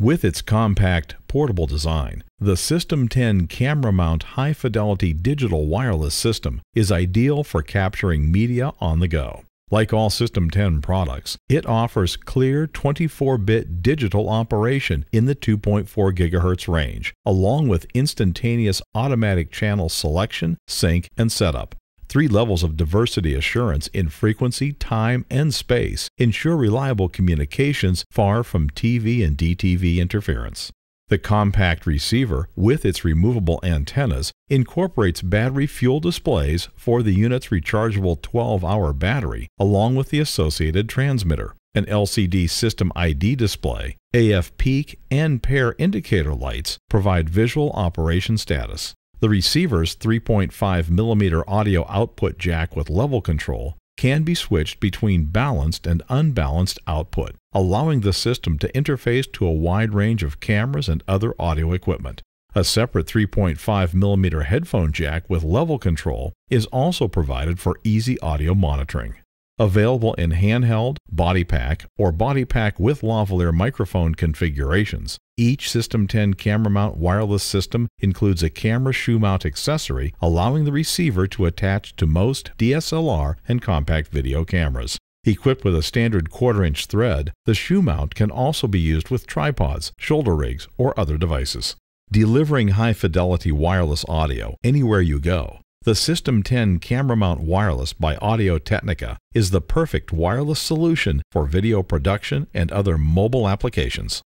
With its compact, portable design, the System 10 camera mount high fidelity digital wireless system is ideal for capturing media on the go. Like all System 10 products, it offers clear 24-bit digital operation in the 2.4 GHz range, along with instantaneous automatic channel selection, sync, and setup. Three levels of diversity assurance in frequency, time, and space ensure reliable communications far from TV and DTV interference. The compact receiver, with its removable antennas, incorporates battery fuel displays for the unit's rechargeable 12 hour battery, along with the associated transmitter. An LCD System ID display, AF peak, and pair indicator lights provide visual operation status. The receiver's 3.5mm audio output jack with level control can be switched between balanced and unbalanced output, allowing the system to interface to a wide range of cameras and other audio equipment. A separate 3.5mm headphone jack with level control is also provided for easy audio monitoring. Available in handheld, body pack, or body pack with lavalier microphone configurations, each System 10 camera mount wireless system includes a camera shoe mount accessory allowing the receiver to attach to most DSLR and compact video cameras. Equipped with a standard quarter inch thread, the shoe mount can also be used with tripods, shoulder rigs, or other devices. Delivering high fidelity wireless audio anywhere you go, the System 10 Camera Mount Wireless by Audio Technica is the perfect wireless solution for video production and other mobile applications.